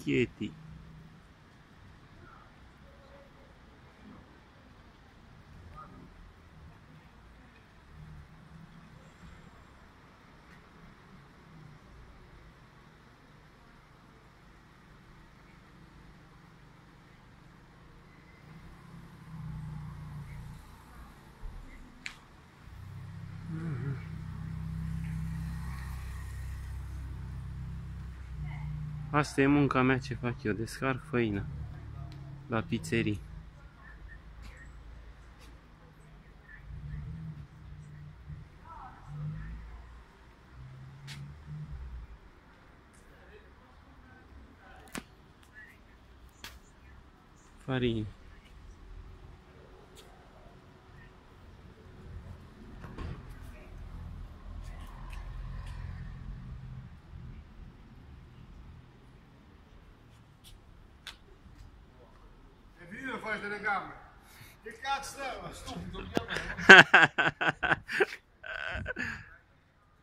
Chieti. Asta e munca mea ce fac eu, descarc făină la pizzerii. Farină. Le telecamere. Che cazzo è? Stupido,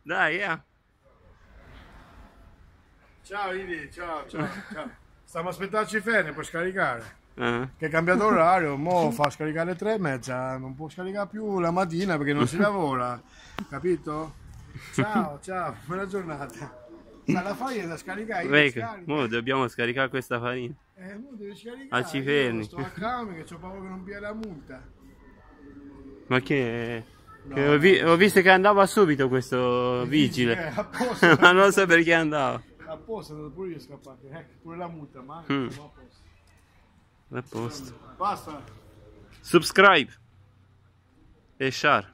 Dai, yeah. Ciao Ivi, ciao, ciao, ciao. Stiamo aspettando Fene per scaricare. Ah, Che è cambiato orario, mo fa scaricare alle tre e mezza, non può scaricare più la mattina perché non si lavora, capito? Ciao, ciao, buona giornata. Ma la fai da scaricare, scarico. mo dobbiamo scaricare questa farina. Eh, mo devi scaricare. Ah, ci fermi. Io Sto a calma che ho paura che non pia la multa. Ma che... No. che ho, vi- ho visto che andava subito questo Eh, vigile. apposta. Ma non so perché andava. Apposta, devo pure io scappare, eh, pure la multa, ma Mm. a posto. A posto. Basta. Subscribe. E share.